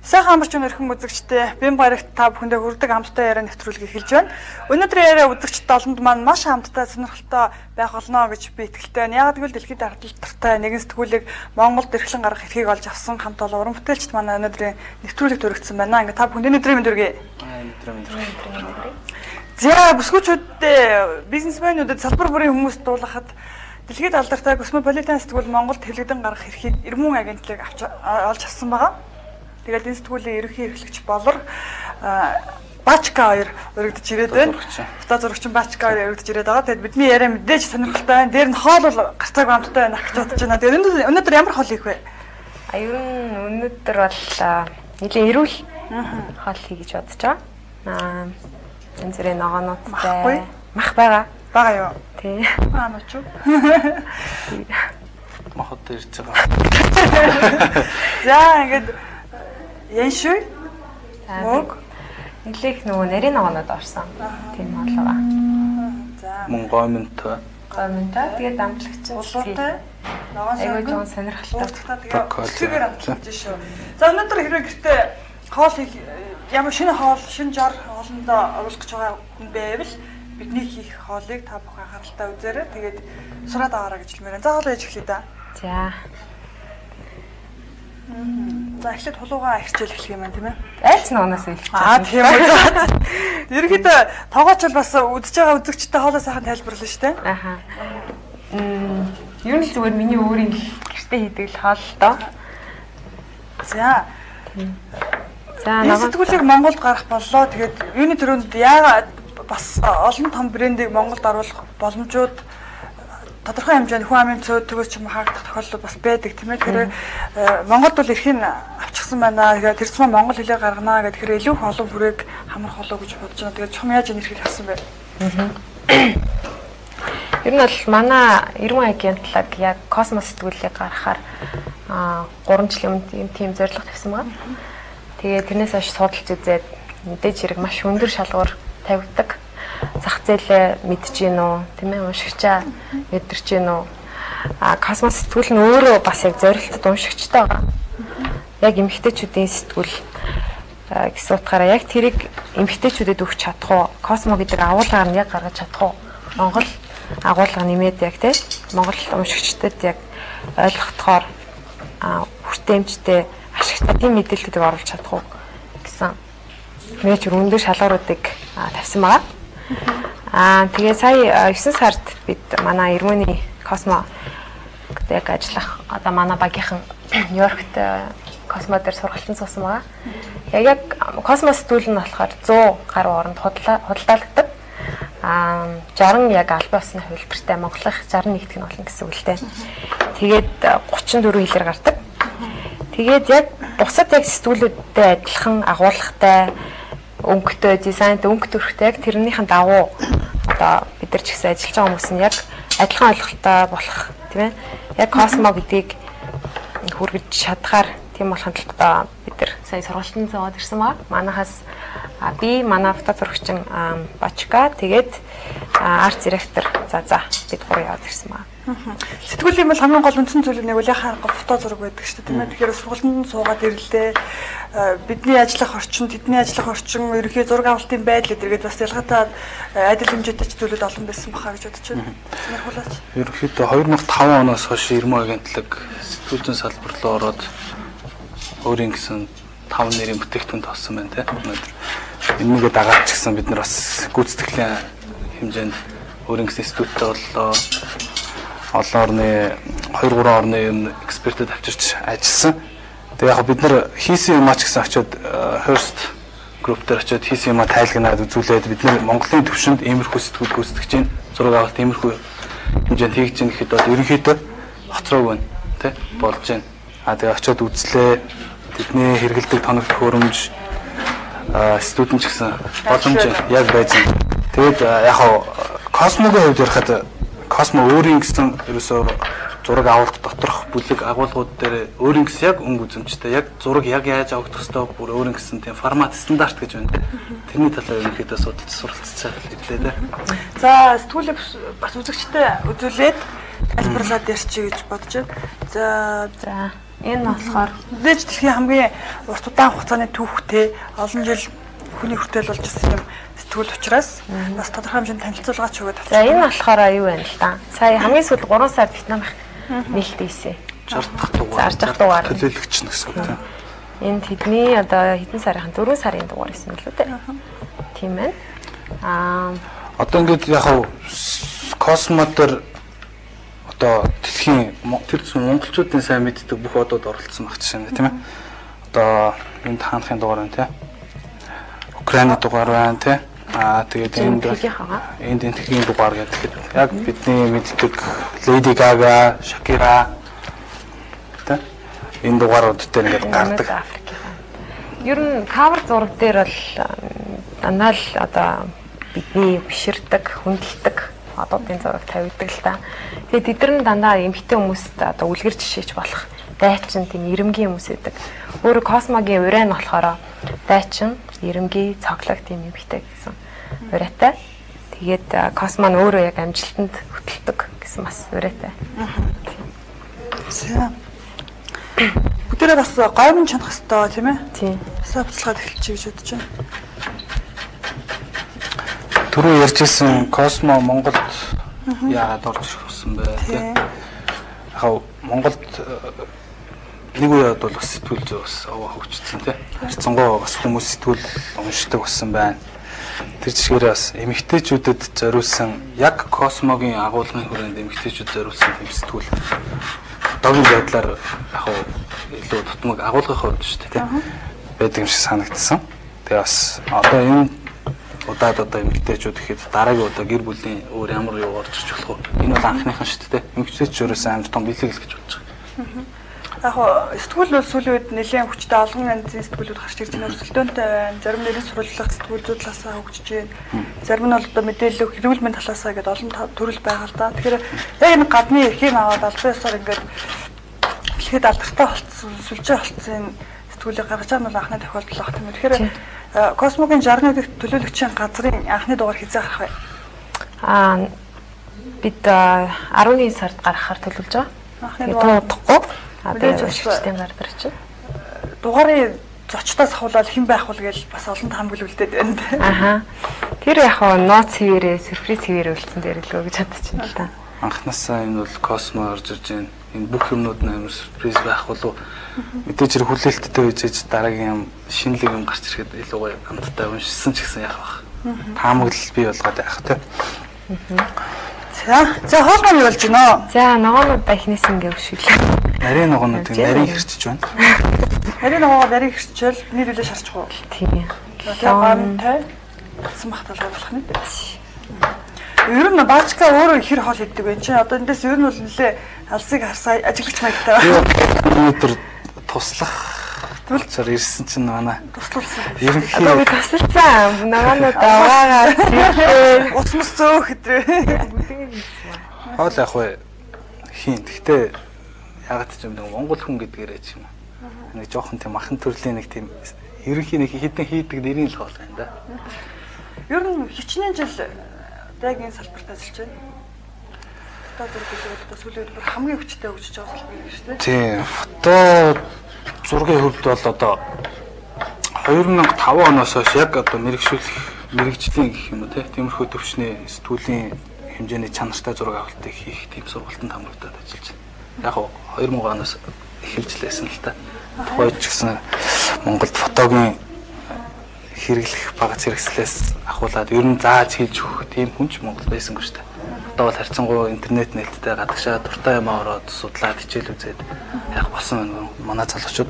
Сайхан амарч өнөрхөн үзэгчтэй бим барагт та бүхэндээ хүрдэг амттай яриа нэвтрүүлгийг хэлж байна. Өнөөдрийн яриа үзэгчд олонд маань маш амттай сонирхолтой байх болно гэж би итгэлтэй байна. Яг гэвэл дэлхийд аргалдартай нэгэн сэтгүүлийг Монголд эрхлэн гаргах эрхийг олж авсан хамт олон уран бүтээлчд манай өнөөдрийн нэвтрүүлэг төрөгдсөн байна. Ингээ та бүхэнд өнөөдрийн мэнд хүргэе. Өнөөдрийн мэнд хүргэе. За бүсгүүчүүдэд бизнесмэнүүдэд салбар бүрийн хүмүүст дуулгахад Дэлхийд алдартай космополитен сэтгүүл Монголд хэлэгдэн гаргах эрхийг Ирмүн агентлаг авч олж авсан байгаа. Тэгээд энэ сэтгүүлийн ерөнхий эрхлэгч болор Бачка хоёр өргөдөж ирээд байна. Фото зурагчин Бачка хоёр өргөдөж ирээд байгаа. Тэгээд бидний яриа мэдээж сонирхолтой байна. Дээр нь хоол бол гарцааг амттай байна гэж бодож байна. Тэгээд өнөөдөр ямар хоол хийх вэ? А ер нь өнөөдөр бол нэлийн эрүүл хоол хий гэж бодож байгаа. Аа энэ зэрэг ногоонуудтай мах байгаа. Бага юу? Тий. Аа нууч юу? Махад ирж байгаа. За ингээд Яншгүй. Мөг. Нилээх нөгөө нарийн ногоонод орсон. Тийм болоо. За. Мөн гомонтой. Гомонтой. Тэгээд амтлагч улуутай. Ногоон айгүй жоон сонирхолтой. Тэгээд амтлагч шүү. За өнөөдөр хэрвээ гэртээ хоол ямар шинэ хоол, шинэ жор хоолндоо оруулах гэж байгаа хүн байвал бидний хийх хоолыг та бүхэн анхааралтай үзээрэй. Тэгээд сураад аваарай гэж хэлмээр. За хоол ээж эхлэе да. За. За эхлээд хулуугаа арчил эхлэх юм байна тийм ээ. Айлц нуунаас байна. Аа тийм үү. Ерөнхийдөө тоогооч бол бас үзэж байгаа үзэгчтэй хоолой сайхан тайлбарлана шүү дээ. Аха. Мм ер нь зүгээр миний өөрийн гэртээ хийдэг л хоол доо. За. За намайг сэтгүүлийг Монголд гарах боллоо. Тэгээд юуны төрөнд яагаад бас олон том брендийг Монголд оруулах боломжууд тодорхой хэмжээнд хүн амын цөөд төгөөч юм хаагдах тохиолдол бас байдаг тийм ээ. Тэгэхээр Монголд бол эрхийг авчихсан байна. Тэгэхээр тэр цэм монгол хэлээр гаргана гэдэг тэгэхээр илүү их олон хүрээг хамрах болоо гэж бодож байна. Тэгээд чом яаж энэ эрхийг авсан бэ? Ер нь бол манай 90 агентлаг яг космос сэтгүүлийг гаргахаар а 3 жилийн өмнө тийм зорилго тавьсан байна. Тэгээд тэрнээс хойш судалж үзээд мэдээж хэрэг маш өндөр шалгуур тавьдаг зах зээлээ мэдж гин үү тийм ээ уншигчаа мэдэрч гин үү а космос сэтгүүл нь өөрөө бас яг зорилтод уншигчтай байгаа. Яг эмгтээчүүдийн сэтгүүл гэсэн утгаараа яг тэрийг эмгтээчүүдэд өгч чадах уу? Космо гэдэг агуулгаар нь яг гаргаж чадах уу? Монгол агуулга нэмээд яг тийм Монгол уншигчдад яг ойлгохдохоор хүртээмжтэй ашигтай тийм мэдээллүүдийг оруулж чадах уу гэсэн мэж өндөр шалгууруудыг тавьсан байгаа. Аа тэгээ сая 9 сард бид манай Ирмөний Космо яг ажиллах одоо манай багийнхан Нью-Йоркт Космо дээр сургалтын суусан байгаа. Яг яг Космо сэтгүүл нь болохоор 100 гаруй оронд худалдаалагддаг. Аа 60 яг албан ёсны хувилбартай Монголынх 61 гэх нь болно гэсэн үг л дээ. Тэгээд 34 хэлээр гардаг. Тэгээд яг бусад яг сэтгүүлүүдтэй адилхан агуулгатай өнгөтэй дизайнтай өнгө төрхтэй яг тэрнийхэн дагуу одоо бид нар ч гэсэн ажиллаж байгаа хүмүүс нь яг адилхан ойлголттой болох тийм ээ. Яг космо гэдгийг хүргэж чадхаар тийм болохын тулд бид нар сая сургалтын зовоод ирсэн баг манахаас би манай фото зурагчин Бачка. Тэгээд арт директор за за бид гурав яваад ирсэн баг Сэтгүүлийн бол хамгийн гол үндсэн зүйл нэг үл яхаа фото зураг байдаг шүү дээ тийм ээ. Тэгэхээр сургалтанд суугаад ирлээ. Бидний ажиллах орчин, тэдний ажиллах орчин, ерөнхий зураг авалтын байдал гэдэргээд бас ялгаатай адил хэмжээтэй ч зүйлүүд олон байсан баха гэж бодож байна. Сонирхолтой. Ерөнхийдөө 2005 оноос хойш Ирмө агентлаг сэтгүүлийн салбар руу ороод өөрийн гэсэн тав нэрийн бүтээгдэхүүн тоосон байна тийм өнөөдөр. Энийгээ дагаад ч гэсэн бид нар бас гүйцэтгэлийн хэмжээнд өөрийн гэсэн институттай боллоо олон орны 2 3 орны юм экспертүүд авчирч ажилласан. Тэгээ яг бид нар хийсэн юм ач гэсэн очиод Hearst group дээр очиод хийсэн юм а тайлгнаад үзүүлээд бид нар Монголын төвшөнд иймэрхүү сэтгүүл гүйцэтгэж чинь зураг авалт иймэрхүү хэмжээнд хийж чинь гэхэд бол ерөнхийдөө хоцрог байна тий болж байна. А тэгээ очиод үзлээ тэдний хэрэгэлдэг тоног төхөөрөмж студент ч гэсэн боломж яг байж байна. Тэгээд яг космогийн хувьд ярихад Космо өөрийн гэсэн ерөөсөө зураг авалт доторх бүлэг агуулгууд дээр өөрийн гэсэн яг өнгө үзэмжтэй яг зураг яг яаж авагдах ёстой бүр өөрийн гэсэн тийм формат стандарт гэж байна. Тэрний талаар ерөнхийдөө судалж суралцсан хэлээ дээ. За сэтгүүлээ бас үзэгчтэй үзүүлээд тайлбарлаад ярьчих гэж бодож байна. За за Энэ болохоор Мэдээж дэлхийн хамгийн урт удаан хугацааны түүхтэй олон жил хүний хүртэл болж ирсэн юм сэтгүүл учраас бас тодорхой хэмжээнд танилцуулгаач өгöd за энэ болохоор юу байна л да. Сая хамгийн сүүлд 3 сард Вьетнам их нээлттэй хийсэн. 60 дахь дугаар. 60 дахь дугаар. Төлөөлөгч нь гэсэн үг тийм. Энд тэдний одоо хэдэн сарын 4 сарын дугаар гэсэн л үү те. Тийм байна. Аа Одоо ингээд яг хав космо дээр одоо дэлхийн тэр зүүн монголчуудын сайн мэддэг бүх одод оролцсон баг жишээ нь тийм ээ. Одоо энд хаанхын дугаар байна тийм ээ. Украины дугаар байна тийм ээ. Аа тэгээд энд энд энэ тэлгийн дугаар гэдэг. Яг бидний мэддэг Lady Gaga, Shakira тийм ээ. Энэ дугаарууд дээр ингээд гардаг. Ер нь кавер зураг дээр бол дандаа л одоо бидний биширдэг, хүндэлдэг одоодын зураг тавигдаг л та. Тэгээд тэдэр нь дандаа эмхтэй хүмүүст одоо үлгэр жишээч болох дайчин тийм ирэмгийн хүмүүс байдаг. Өөрө космогийн урайн болохоор дайчин, ирэмгий, цоглог тийм эмхтэй гэсэн урайтай. Тэгээд а, космо нь өөрөө яг амжилтанд хөтэлдэг гэсэн бас урайтай. За. Бүгдээрээ бас гоймон чанах хэвээр тийм ээ. Тийм. Савцлахад эхэлчих гэж бодож байна. Түрүү ярьжсэн Космо Монголд яагаад орж ирэх болсон бэ Тийм. Яг Монголд нэг үед бол бас сэтгүүл зөө бас аваа хөгжсөн тийм. Харцангуй бас хүмүүс сэтгүүл уншдаг болсон байна. Тэр жишгээрээ бас эмэгтэйчүүдэд зориулсан яг Космогийн агуулгын хүрээнд эмэгтэйчүүд зориулсан тийм сэтгүүл. Одоогийн байдлаар яг илүү тутмаг агуулгын хувьд шүү дээ тийм. Байдаг юм шиг санагдсан. Тэгээ бас одоо энэ удаад одоо эмэгтэйчүүд ихэд дараагийн удаа гэр бүлийн өөр ямар юу орж ирч болох вэ? Энэ бол анхныхан шүү дээ. Эмэгтэйч өөрөөсөө амар том бэлэг л гэж бодож байгаа. Яг хоо сэтгүүл бол сүүлийн үед нэлээд хүчтэй олон янзын сэтгүүлүүд гарч ирж байна. Өрсөлдөөнтэй байна. Зарим нэрийн сурвалжлах сэтгүүлүүд талаасаа хөгжиж байна. Зарим нь бол одоо мэдээлэл өгөх эрүүл мэндийн талаасаа гэдэг олон төрөл байгаа л да. Тэгэхээр яг энэ гадны эрхийг аваад албан ёсоор ингээд дэлхийд алдартай болцсон, сүлжээ болцсон сэтгүүлийг гаргаж байгаа нь бол анхны тохиолдол баг үү. Тэгэхээр Космогийн 61 дэх төлөөлөгчийн газрын анхны дугаар хизээ гарах вэ? Аа бид а, 11 сард гаргахаар төлөвлөж байгаа. Анхны дугаар туудахгүй. Мэдээж шилжтийн гардар чинь. дугаарыг зочдоос ахуулаад хэн байх вэ гэж бас олон таамаг үлдээд байна. Аха. Тэр яг хаа ноц хэвээрээ сюрприз хэвээрээ үлдсэн дээр л гэж байна л да. Анхнаасаа энэ бол Космо орж ирж байна. Энэ бүх юмнууд нь амар сюрприз байх болов. Мэдээж хэрэг хүлээлттэй үжиж дараагийн юм шинэлэг юм гарч ирэхэд илүү гоё амттай уншсан ч гэсэн яах вэ? Таамаглал бий болгоод байх тийм. За, за хоолгоо юу болж байна? За ногоонуудаа эхнээс ингээ өшөглөө. Нарийн ногоонуудыг нарийн хэрчиж байна. Нарийн ногоо нарийн хэрчэл нийт үлээ шарчих уу? Тийм. Гомтой болсон бах болох нь. Ер нь баачка өөрөө хэр хоол иддэг вэ? Чи одоо эндээс ер нь бол нэлээ алсыг харсаа ажиглагч маягтай. Өнөөдөр туслах тулчаар ирсэн чинь манай Туслуулсан. Одоо ерөнхий би тасалсан. Ногоонуудаа аваагаад тийм. Ус мус зөөх хэдрээ. хоол явах вэ хийн. Гэхдээ ягаад ч юм нэг монгол хүн гэдгээрээ ч юм. Нэг жоохон тийм махан төрлийн нэг тийм ерөнхий нэг хитэн хийдэг нэрийн л хоол байна да. Ер нь хичнээн жил яг энэ салбарт ажиллаж байна. Фото зураг гэдэг бол сүүлийн үед бүр хамгийн хүчтэй өгч байгаа салбар шүү дээ. Тийм. Фото зургийн хувьд бол одоо 2005 оноос хойш яг одоо мэрэгшүүлэх мэрэгжлийн гэх юм уу тиймэрхүү төвчний сэтгүүлийн хэмжээний чанартай зураг авалтыг хийх тийм сургалтанд хамрагдаад ажиллаж байна. Яг гоо 2000 оноос эхэлж лээсэн л та. Тухайд ч гэсэн Монголд фотогийн хэрэглэх багц хэрэгслээс ахуулаад ер нь зааж хийж өгөх тийм хүн ч Монгол байсангүй шүү дээ. Одоо бол харьцангуй интернет нээлттэй гадагшаа дуртай юм ороод судлаад хичээл үзээд яг болсон. Манай залуучууд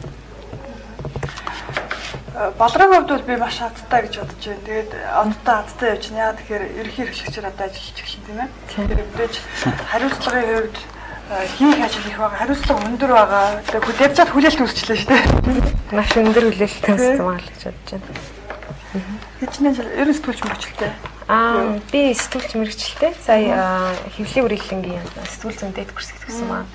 Балрын хувьд бол би маш азтай гэж бодож байна. Тэгээд онтой азтай явж байна. Яа тэгэхээр ерөнхий хэрэглэгчээр одоо ажиллаж эхэлсэн тийм ээ. Тэгэхээр мэдээж хариуцлагын хувьд э, хийх ажил их байгаа. Хариуцлага өндөр байгаа. Тэгээд хүлээж чад хүлээлт үүсчлээ шүү дээ. Маш өндөр хүлээлттэй өссөн маа л гэж бодож байна. Хичнээн жил ерөн сэтгүүлч мөрчлээ. Аа би сэтгүүлч мэрэгчлээ. Сая хэвлэлийн үргэлжлэнгийн сэтгүүл зүйн дэд курс гэсэн маа.